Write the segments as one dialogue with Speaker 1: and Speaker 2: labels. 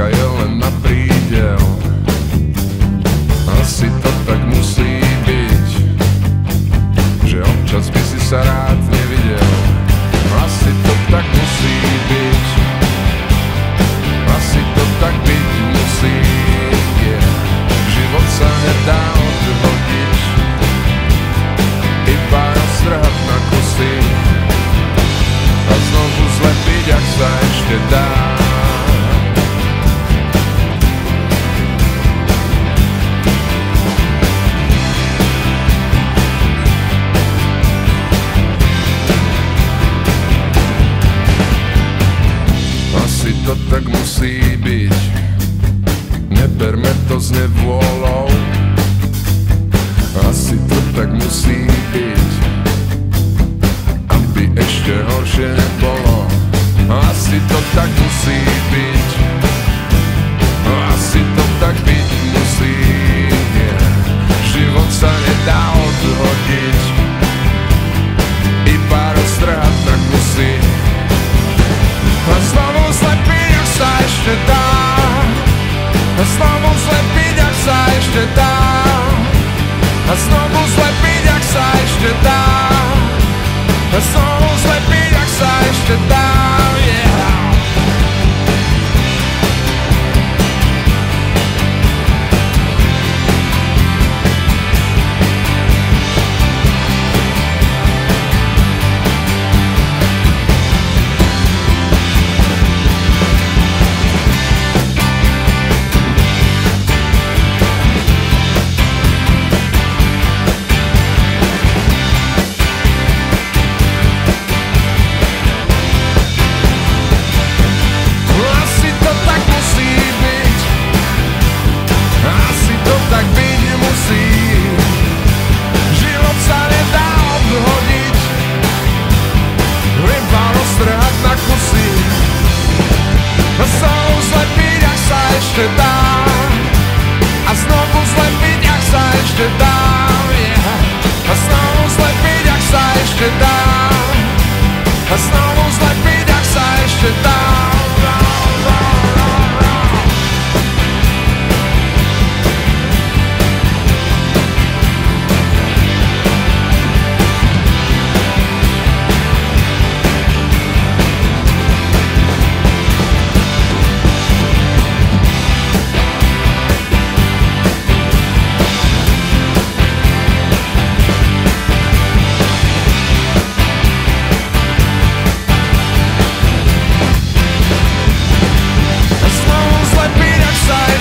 Speaker 1: láska je len na prídel. Asi to tak musí byť, že občas by si sa rád nevidel. Asi to tak musí byť, asi to tak byť musí. Yeah. Život sa nedá odhodiť, iba roztrhať na kusy a znovu zlepiť, ak sa ešte dá. Nevôľou Asi to tak musí byť Aby ešte horšie nebolo Asi to tak musí byť Asi to tak byť musí. Život sa nedá odhodiť Iba roztrhať na kusy a znovu zlepiť, ak sa ešte dá. A znovu Som slepý, tak sa ešte dá. ešte dám A znovu zlak v sa ešte dám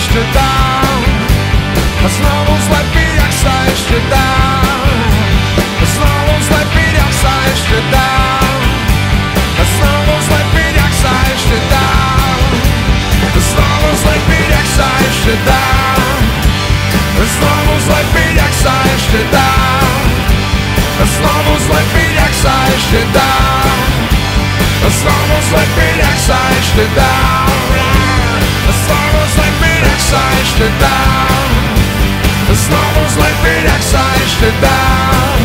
Speaker 1: ešte dá A znovu zlepiť, ak sa ešte dá. A znovu zlepiť, ak sa ešte dá. A znovu zlepiť, ak sa ešte dá. A znovu zlepiť, ak sa ešte dá. A znovu zlepiť, ak sa ešte dá. A znovu zlepiť, ak sa ešte dá. A znovu zlepiť, ak sa ešte dá. A znovu zlepiť, ak sa ešte dá jak sztyta Znowu zlepić jak sa jeszcze dam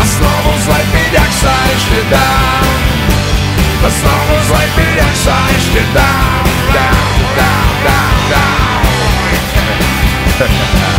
Speaker 1: A znowu zlepić jak sa jeszcze dam A znowu zlepić jak sa jeszcze dam Dam, dam, dam, dam